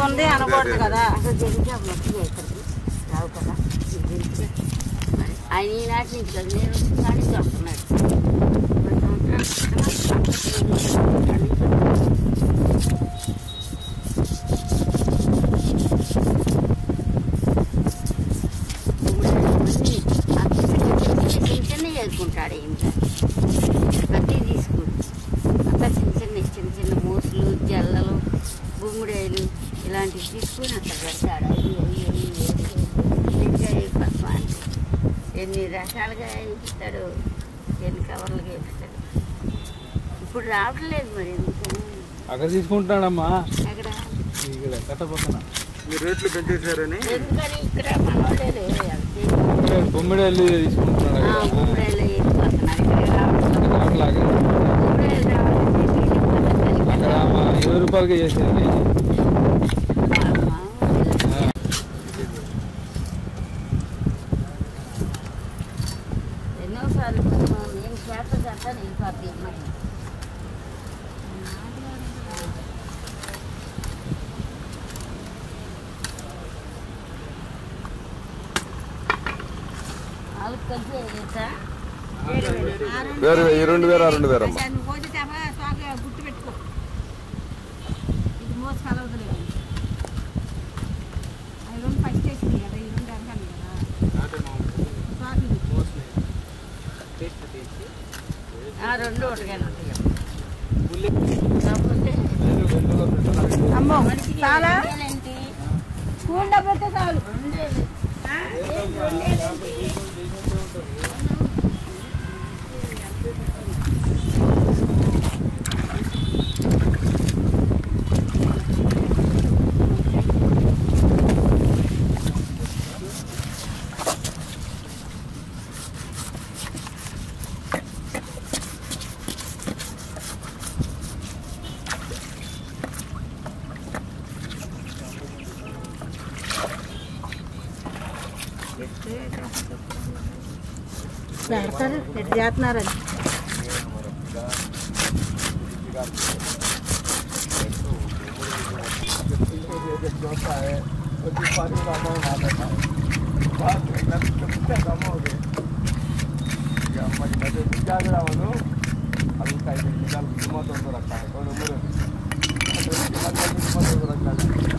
ఉంది అనకూడదు కదా. అసలు జరిగితే అప్పుడు వస్తున్నాయి ఇక్కడికి రావు కదా. ఇది జరిగితే మరి ఆయన ఈనాటి నుంచి కదా నేను వచ్చిన కాడి నుంచి వస్తున్నాడు పది సంవత్సరాలు కాడి నుంచి వస్తున్నాడు. చిన్న చిన్న చేసుకుంటాడు ఏం ప్రతి తీసుకుంటాడు అంతా చిన్న చిన్న చిన్న చిన్న మూసులు జల్లలు గుమ్మడికాయలు ఇలాంటివి తీసుకుని అక్కడ పెడతాడు అవి ఎన్ని రకాలుగా వేయిస్తాడు ఎన్ని కవర్లుగా వేయిస్తాడు ఇప్పుడు రావట్లేదు మరి అక్కడ తీసుకుంటాడమ్మా అక్కడ మీరు రేట్లు పెంచేశారని ఎందుకని ఇక్కడ మనోళ్ళే లేరు తీసుకుంటున్నాడు అక్కడ అక్కడ ఇరవై రూపాయలకి చేసేది ఎన్నోసార్లు నేను చేత నేను పాపి మరి? వేరు ఈ రెండు ఆ రెండు స్టాక్ గుర్తు పెట్టుకో ఇది మోసు కలవదులేదు అవి రెండు ఫస్ట్ వేసింది కదా ఈ రెండు అంటాను కదా స్టాక్ ఇది ఆ, రెండు అమ్మో చాలా? రెండేలేంటి? స్కూల్ డబ్బు అయితే చాలు రెండేలు. ఆ? ఏంటి రెండేలేంటి? పెడతారు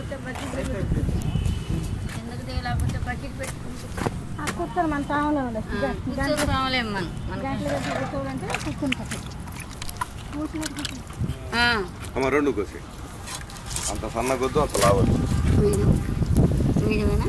దిగలేకపోతే బకెట్ పెట్టు కిందకి దిగలేకపోతే బకెట్ పెట్టుకుంటే. ఆ కూర్చొని మన తాములో ఉండే కూర్చొని రావలేం మనం మనకి. గంటలు కూర్చోవాలంటే అమ్మ రెండు కోసి. అంత సన్న కొద్దు అంత లావద్దు. మీడియం మీడియమేనా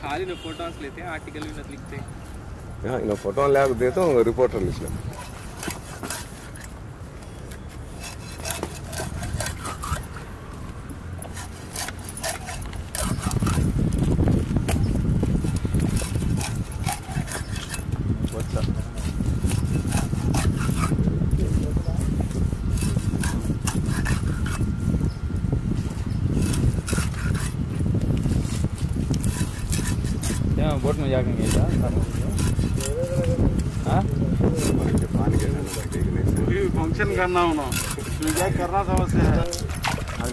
खाली फ़ोटो लेते हैं आर्टिकल भी लिखते हैं यहाँ इन फ़ोटो लिया देता हूँ रिपोर्टर लिख लेते बोट में जाके गया फ़ंक्शन हाँ? करना होना। करना समझते है हाँ,